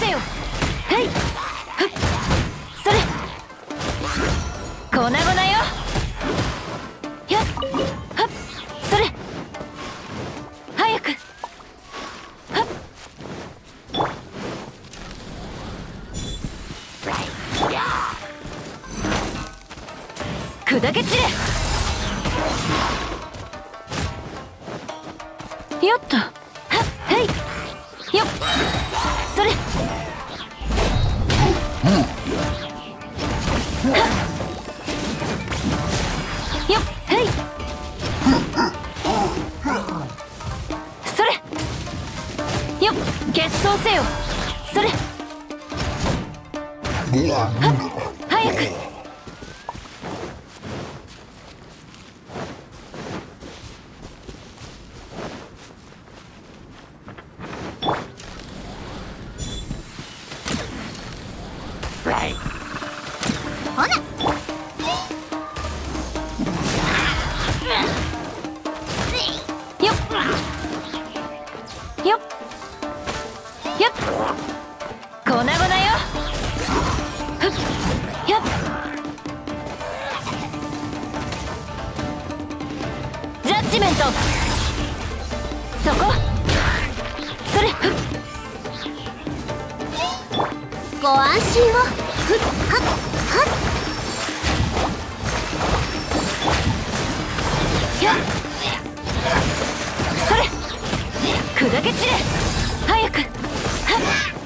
せよ。はい。それ。粉々よ。っ。はっ。それ。早く。はっ。砕け散れ。よっとはっ。はい。よっ。粉々よふっよ。っジャッジメント。そこ。それふっ。ご安心を。ふっはっ。はっ。ひゃそれ。砕け散れ早く。はっ。